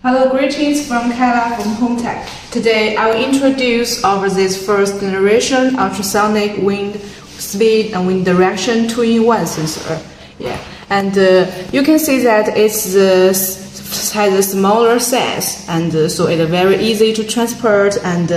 Hello, greetings from Kyla from Honde Tech. Today I will introduce our this first generation ultrasonic wind speed and wind direction two-in-one sensor. Yeah, and uh, you can see that it's uh, has a smaller size and uh, so it's very easy to transport and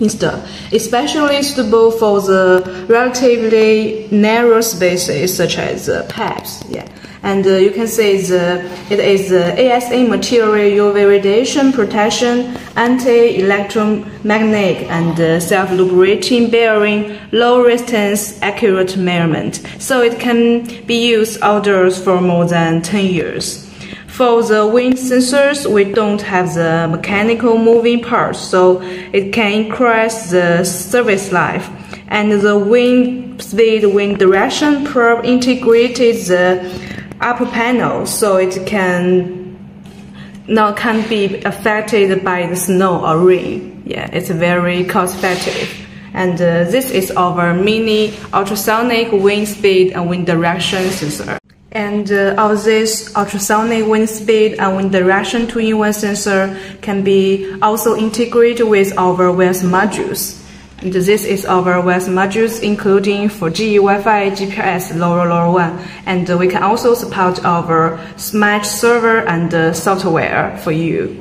uh, install, especially suitable for the relatively narrow spaces such as uh, pipes. Yeah, and uh, you can see the it is the ASA material UV radiation protection, anti-electromagnetic, and uh, self-lubricating bearing, low resistance, accurate measurement. So it can be used outdoors for more than 10 years. For the wind sensors, we don't have the mechanical moving parts, so it can increase the service life. And the wind speed, wind direction probe integrated the upper panel, so it can not can be affected by the snow or rain. Yeah, it's very cost effective. And uh, this is our mini ultrasonic wind speed and wind direction sensor. And uh, this ultrasonic wind speed and wind direction two-in-one sensor can be also integrated with our wireless modules. And this is our wireless modules including 4G, Wi-Fi, GPS, LoRa, LoRaWAN, and we can also support our Smash server and uh, software for you.